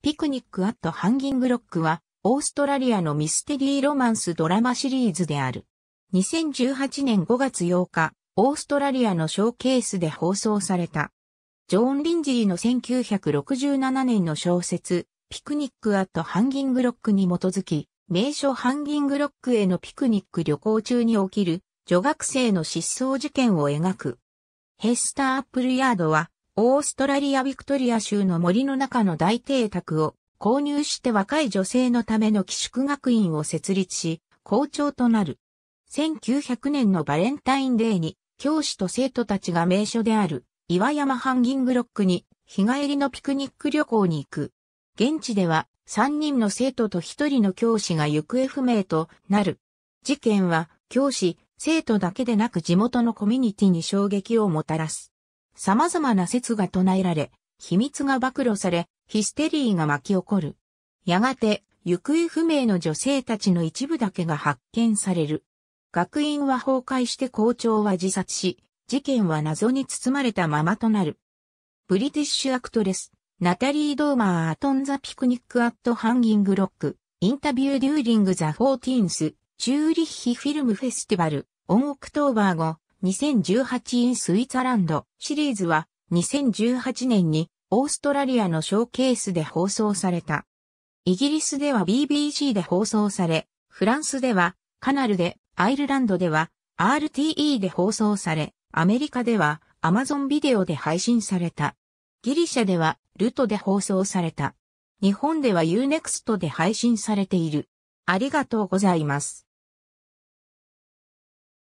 ピクニックアットハンギングロックは、オーストラリアのミステリーロマンスドラマシリーズである。2018年5月8日、オーストラリアのショーケースで放送された。ジョーン・リンジーの1967年の小説、ピクニックアットハンギングロックに基づき、名所ハンギングロックへのピクニック旅行中に起きる女学生の失踪事件を描く。ヘスターアップルヤードはオーストラリア・ビクトリア州の森の中の大邸宅を購入して若い女性のための寄宿学院を設立し、校長となる。1900年のバレンタインデーに教師と生徒たちが名所である岩山ハンギングロックに日帰りのピクニック旅行に行く。現地では3人の生徒と1人の教師が行方不明となる。事件は教師、生徒だけでなく地元のコミュニティに衝撃をもたらす。様々な説が唱えられ、秘密が暴露され、ヒステリーが巻き起こる。やがて、行方不明の女性たちの一部だけが発見される。学院は崩壊して校長は自殺し、事件は謎に包まれたままとなる。 British actress, Natalie Dormer at on the Picnic at Hanging Rock, interview during the fourteenth, Zurich Film Festival, on October 5、2018 in スイツァランドシリーズは2018年にオーストラリアのショーケースで放送された。イギリスでは BBC で放送され、フランスではカナルで、アイルランドでは RTE で放送され、アメリカでは Amazon ビデオで配信された。ギリシャではルトで放送された。日本では Unext で配信されている。ありがとうございます。